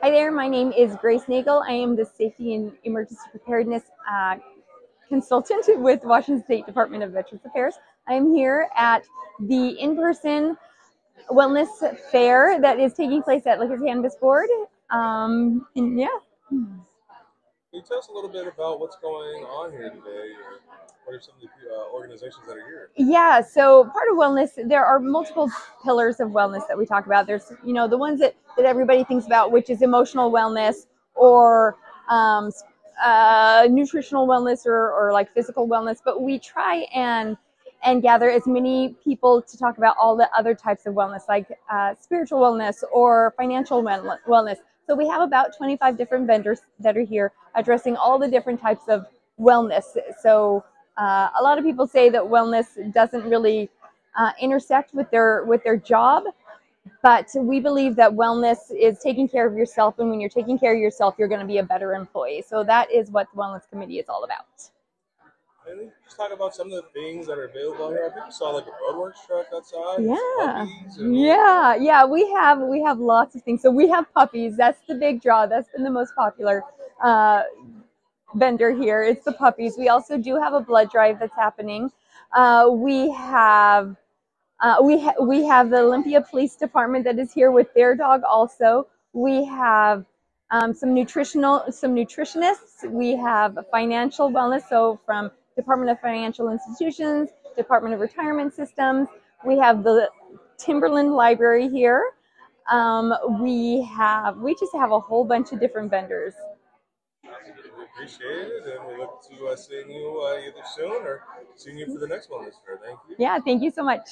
Hi there, my name is Grace Neagle. I am the Safety and Emergency Preparedness uh, Consultant with Washington State Department of Veterans Affairs. I am here at the in-person wellness fair that is taking place at Liquor Cannabis Board. Um, and yeah. Can you tell us a little bit about what's going on here today? What are some of the uh, organizations that are here? Yeah, so part of wellness, there are multiple pillars of wellness that we talk about. There's, you know, the ones that, that everybody thinks about, which is emotional wellness or um, uh, nutritional wellness or, or like physical wellness. But we try and and gather as many people to talk about all the other types of wellness, like uh, spiritual wellness or financial wellness. So we have about 25 different vendors that are here addressing all the different types of wellness. So uh, a lot of people say that wellness doesn't really uh, intersect with their with their job, but we believe that wellness is taking care of yourself, and when you're taking care of yourself, you're going to be a better employee. So that is what the wellness committee is all about. And just talk about some of the things that are available here. I think we saw like a roadworks truck outside. Yeah, yeah, yeah. We have we have lots of things. So we have puppies. That's the big draw. That's been the most popular uh, vendor here. It's the puppies. We also do have a blood drive that's happening. Uh, we have uh, we ha- we have the Olympia Police Department that is here with their dog. Also, we have um, some nutritional some nutritionists. We have financial wellness. So from Department of Financial Institutions, Department of Retirement Systems. We have the Timberland Library here. Um, we have we just have a whole bunch of different vendors. Appreciate it, and we look to uh, seeing you uh, either soon or seeing you for the next one this. Thank you. Yeah, thank you so much.